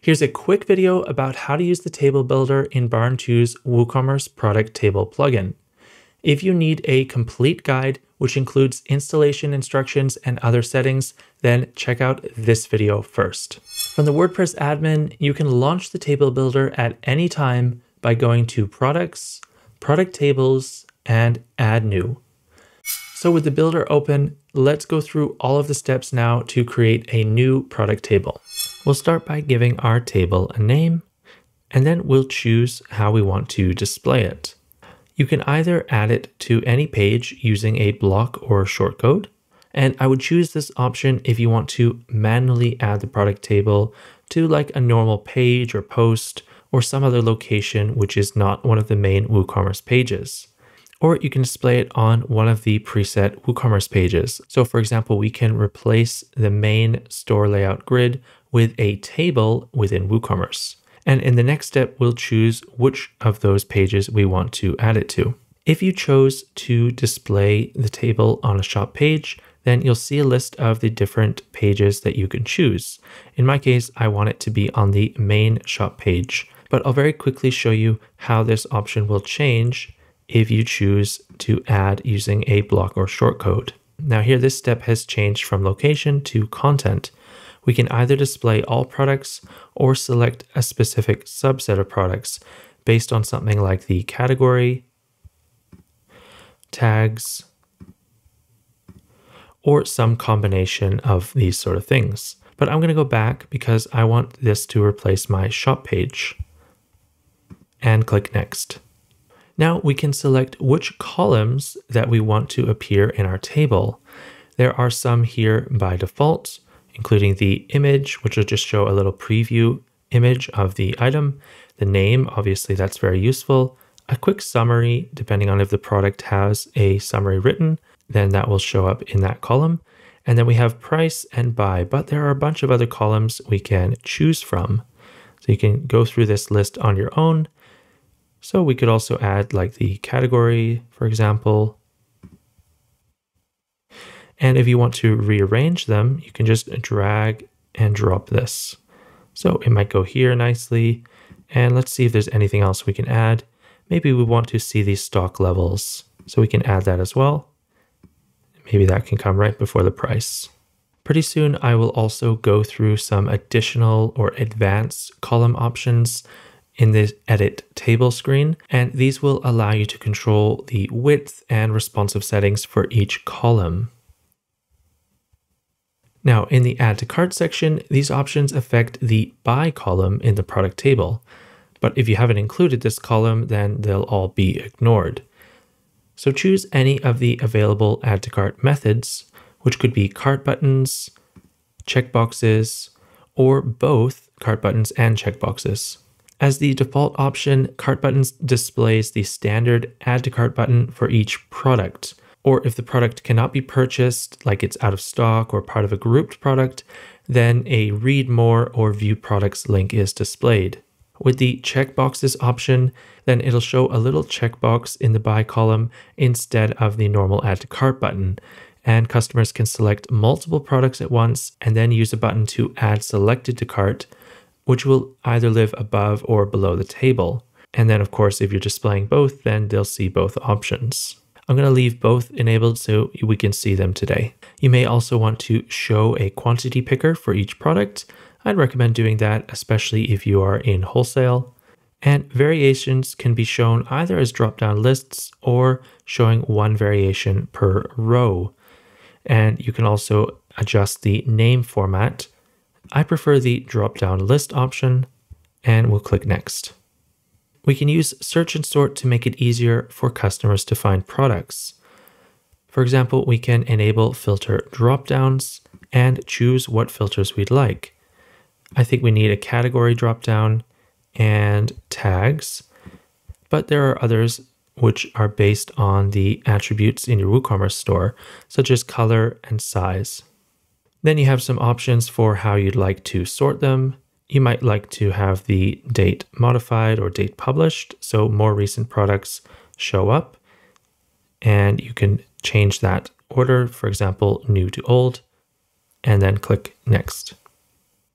Here's a quick video about how to use the table builder in Barn2's WooCommerce product table plugin. If you need a complete guide, which includes installation instructions and other settings, then check out this video first. From the WordPress admin, you can launch the table builder at any time by going to Products, Product Tables, and Add New. So with the builder open, let's go through all of the steps now to create a new product table. We'll start by giving our table a name, and then we'll choose how we want to display it. You can either add it to any page using a block or shortcode, and I would choose this option if you want to manually add the product table to like a normal page or post or some other location which is not one of the main WooCommerce pages or you can display it on one of the preset WooCommerce pages. So for example, we can replace the main store layout grid with a table within WooCommerce. And in the next step, we'll choose which of those pages we want to add it to. If you chose to display the table on a shop page, then you'll see a list of the different pages that you can choose. In my case, I want it to be on the main shop page, but I'll very quickly show you how this option will change if you choose to add using a block or shortcode. Now here this step has changed from location to content. We can either display all products or select a specific subset of products based on something like the category, tags, or some combination of these sort of things. But I'm going to go back because I want this to replace my shop page and click next. Now we can select which columns that we want to appear in our table. There are some here by default, including the image, which will just show a little preview image of the item. The name, obviously that's very useful. A quick summary, depending on if the product has a summary written, then that will show up in that column. And then we have price and buy, but there are a bunch of other columns we can choose from. So you can go through this list on your own so we could also add like the category, for example. And if you want to rearrange them, you can just drag and drop this. So it might go here nicely. And let's see if there's anything else we can add. Maybe we want to see these stock levels. So we can add that as well. Maybe that can come right before the price. Pretty soon I will also go through some additional or advanced column options in the edit table screen, and these will allow you to control the width and responsive settings for each column. Now in the add to cart section, these options affect the buy column in the product table. But if you haven't included this column, then they'll all be ignored. So choose any of the available add to cart methods, which could be cart buttons, checkboxes, or both cart buttons and checkboxes. As the default option, Cart Buttons displays the standard Add to Cart button for each product. Or if the product cannot be purchased, like it's out of stock or part of a grouped product, then a Read More or View Products link is displayed. With the checkboxes option, then it'll show a little checkbox in the buy column instead of the normal add to cart button. And customers can select multiple products at once and then use a button to add selected to cart which will either live above or below the table. And then of course, if you're displaying both, then they'll see both options. I'm going to leave both enabled so we can see them today. You may also want to show a quantity picker for each product. I'd recommend doing that, especially if you are in wholesale. And variations can be shown either as drop-down lists or showing one variation per row. And you can also adjust the name format I prefer the drop-down list option and we'll click next. We can use search and sort to make it easier for customers to find products. For example, we can enable filter drop-downs and choose what filters we'd like. I think we need a category drop-down and tags, but there are others which are based on the attributes in your WooCommerce store, such as color and size. Then you have some options for how you'd like to sort them. You might like to have the date modified or date published, so more recent products show up. And you can change that order, for example, new to old, and then click next.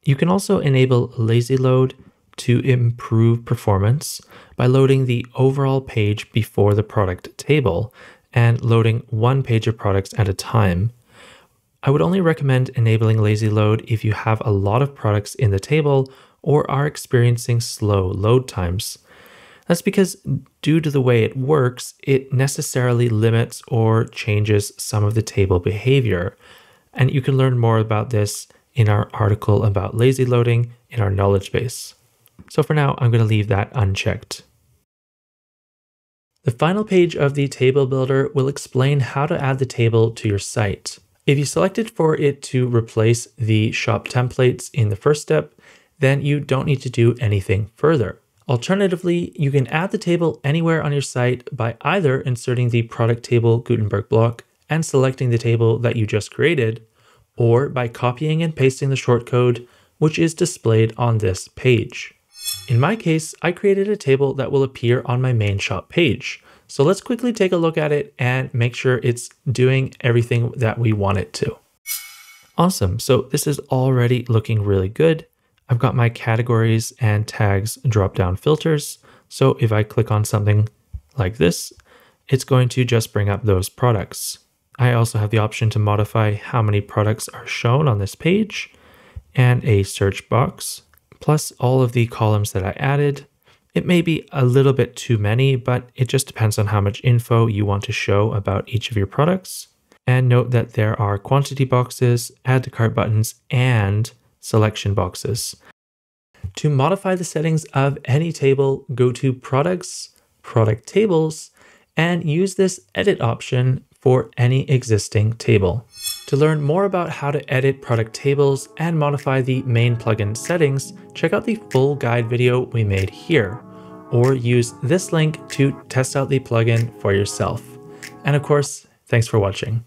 You can also enable lazy load to improve performance by loading the overall page before the product table and loading one page of products at a time. I would only recommend enabling lazy load if you have a lot of products in the table or are experiencing slow load times. That's because due to the way it works, it necessarily limits or changes some of the table behavior. And you can learn more about this in our article about lazy loading in our knowledge base. So for now, I'm going to leave that unchecked. The final page of the table builder will explain how to add the table to your site. If you selected for it to replace the shop templates in the first step, then you don't need to do anything further. Alternatively, you can add the table anywhere on your site by either inserting the product table Gutenberg block and selecting the table that you just created, or by copying and pasting the shortcode, which is displayed on this page. In my case, I created a table that will appear on my main shop page. So let's quickly take a look at it and make sure it's doing everything that we want it to. Awesome, so this is already looking really good. I've got my categories and tags drop down filters. So if I click on something like this, it's going to just bring up those products. I also have the option to modify how many products are shown on this page and a search box, plus all of the columns that I added. It may be a little bit too many, but it just depends on how much info you want to show about each of your products. And note that there are quantity boxes, add to cart buttons, and selection boxes. To modify the settings of any table, go to Products, Product Tables, and use this Edit option for any existing table. To learn more about how to edit product tables and modify the main plugin settings, check out the full guide video we made here, or use this link to test out the plugin for yourself. And of course, thanks for watching.